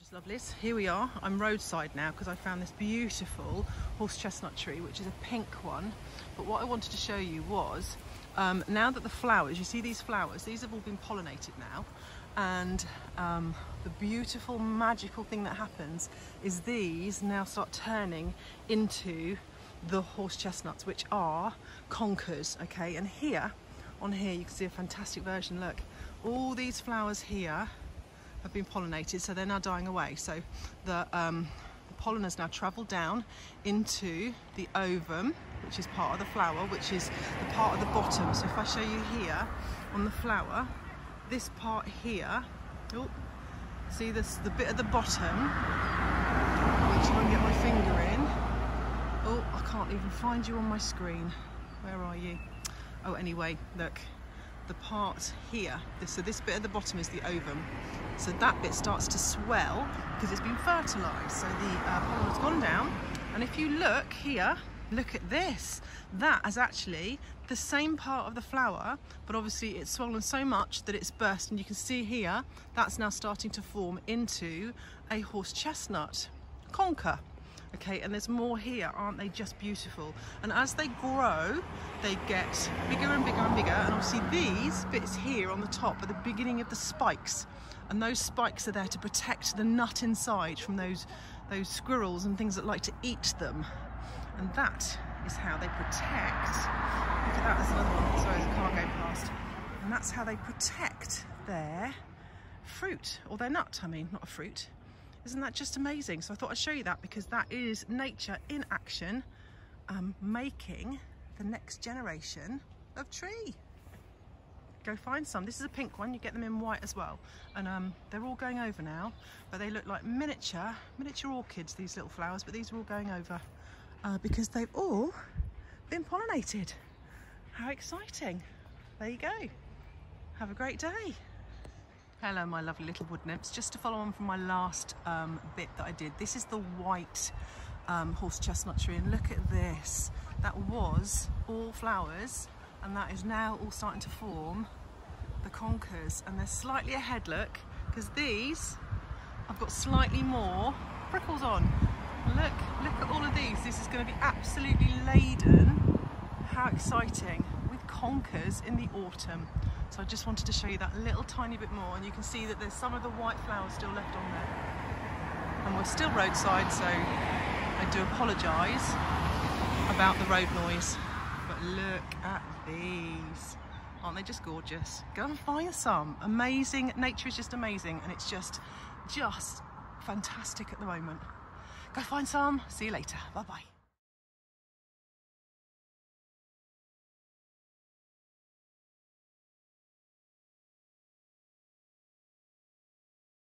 Gorgeous lovelies, here we are. I'm roadside now because I found this beautiful horse chestnut tree, which is a pink one. But what I wanted to show you was, um, now that the flowers, you see these flowers, these have all been pollinated now. And um, the beautiful magical thing that happens is these now start turning into the horse chestnuts, which are conkers, okay? And here, on here, you can see a fantastic version, look. All these flowers here have been pollinated, so they're now dying away. So the, um, pollen has now travelled down into the ovum, which is part of the flower, which is the part of the bottom. So if I show you here on the flower, this part here, oh, see this, the bit at the bottom, I can get my finger in. Oh, I can't even find you on my screen. Where are you? Oh, anyway, look, the part here, so this bit at the bottom is the ovum. So that bit starts to swell because it's been fertilised. So the uh, pollen has gone down. And if you look here, look at this. That is actually the same part of the flower, but obviously it's swollen so much that it's burst. And you can see here, that's now starting to form into a horse chestnut conker okay and there's more here aren't they just beautiful? And as they grow they get bigger and bigger and bigger. And obviously these bits here on the top are the beginning of the spikes. And those spikes are there to protect the nut inside from those those squirrels and things that like to eat them. And that is how they protect. Look at that there's another one. Sorry there's a car going past. And that's how they protect their fruit or their nut I mean not a fruit isn't that just amazing? So I thought I'd show you that because that is nature in action, um, making the next generation of tree. Go find some. This is a pink one. You get them in white as well. And um, they're all going over now, but they look like miniature, miniature orchids, these little flowers, but these are all going over uh, because they've all been pollinated. How exciting. There you go. Have a great day. Hello my lovely little wood nymphs. Just to follow on from my last um, bit that I did, this is the white um, horse chestnut tree and look at this. That was all flowers and that is now all starting to form the conkers and they're slightly ahead look because these I've got slightly more prickles on. Look, look at all of these. This is going to be absolutely laden. How exciting with conkers in the autumn. So I just wanted to show you that little tiny bit more and you can see that there's some of the white flowers still left on there. And we're still roadside so I do apologise about the road noise. But look at these. Aren't they just gorgeous? Go and find some. Amazing. Nature is just amazing and it's just, just fantastic at the moment. Go find some. See you later. Bye-bye.